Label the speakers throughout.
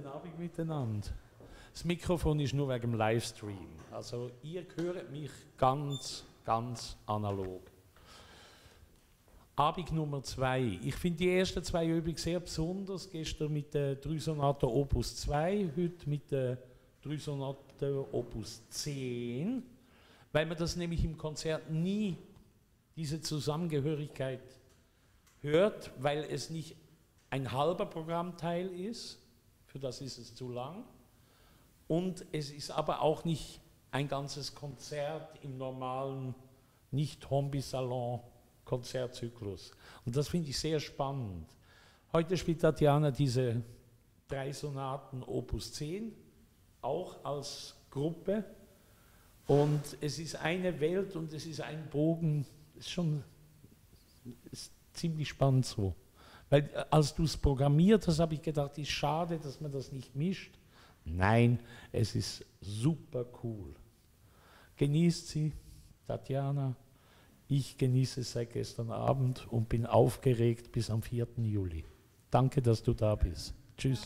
Speaker 1: Guten Abend miteinander. Das Mikrofon ist nur wegen dem Livestream. Also ihr hört mich ganz, ganz analog. Abend Nummer zwei. Ich finde die ersten zwei Übungen sehr besonders. Gestern mit der Drei Opus 2, heute mit der Drei Opus 10, weil man das nämlich im Konzert nie, diese Zusammengehörigkeit hört, weil es nicht ein halber Programmteil ist, für das ist es zu lang, und es ist aber auch nicht ein ganzes Konzert im normalen, nicht Hombi-Salon Konzertzyklus. Und das finde ich sehr spannend. Heute spielt Tatjana diese drei Sonaten Opus 10, auch als Gruppe. Und es ist eine Welt und es ist ein Bogen. Ist schon ist ziemlich spannend so. Weil äh, als du es programmiert hast, habe ich gedacht, ist schade, dass man das nicht mischt. Nein, es ist super cool. Genießt sie, Tatjana. Ich genieße es seit gestern Abend und bin aufgeregt bis am 4. Juli. Danke, dass du da bist. Tschüss.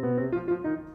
Speaker 1: Música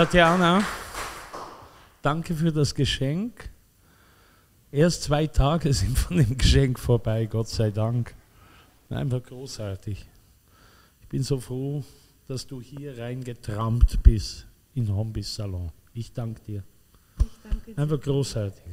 Speaker 1: Tatjana, danke für das Geschenk. Erst zwei Tage sind von dem Geschenk vorbei, Gott sei Dank. Einfach großartig. Ich bin so froh, dass du hier reingetrampt bist in Hombis Salon. Ich danke dir. Ich danke dir. Einfach großartig.